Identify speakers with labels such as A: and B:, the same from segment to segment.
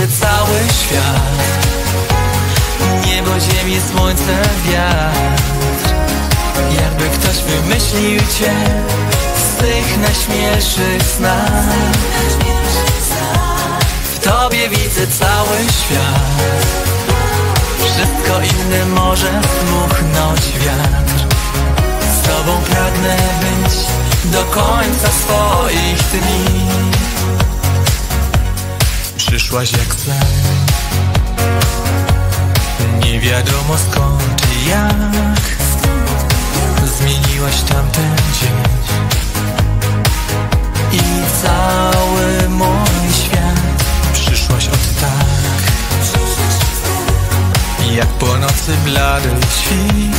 A: Widzę cały świat. Niebo, ziemię, słońce, wiatr. Jakby ktoś wymyślił Cię Z tych najśmielszych snach. W Tobie widzę cały świat. Wszystko inne może dmuchnąć wiatr. Z Tobą pragnę być do końca swoich Przyszłaś jak sen Nie wiadomo skąd i jak. Zmieniłaś tamten dzień. I cały mój świat. Przyszłaś od tak. Jak po nocy blady świt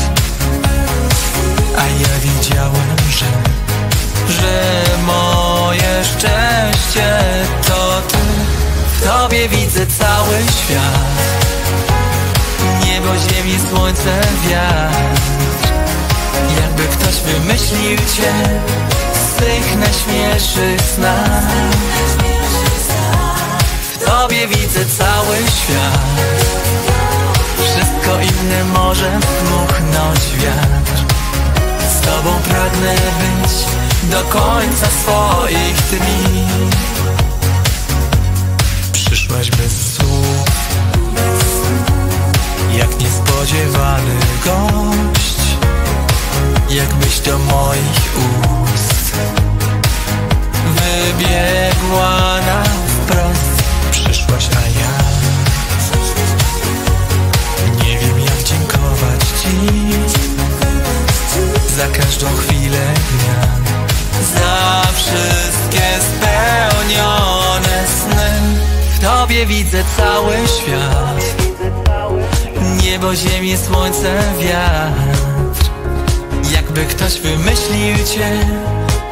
A: Widzę cały świat. Niebo, ziemię, słońce, wiatr. Jakby ktoś wymyślił cię Z tych najśmielszych snach W tobie widzę cały świat. Wszystko inne może dmuchnąć wiatr. Z tobą pragnę być do końca swoich do moich ust Wybiegła na wprost. Przyszłaś, a ja Nie wiem jak dziękować Ci Za każdą chwilę dnia. Za wszystkie spełnione sny. W Tobie widzę cały świat. Niebo, ziemię, słońce, wiatr Jakby ktoś wymyślił Cię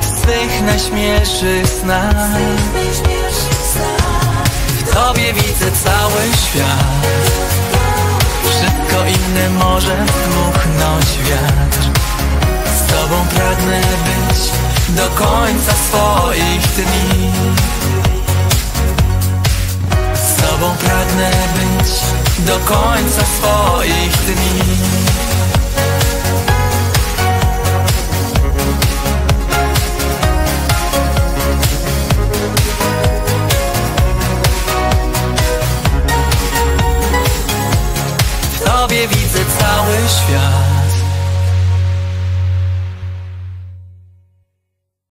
A: W swych najśmielszych snach. W Tobie widzę cały świat. Wszystko inne może dmuchnąć wiatr. Z Tobą pragnę być do końca swoich dni. Z Tobą pragnę być do końca swoich dni cały świat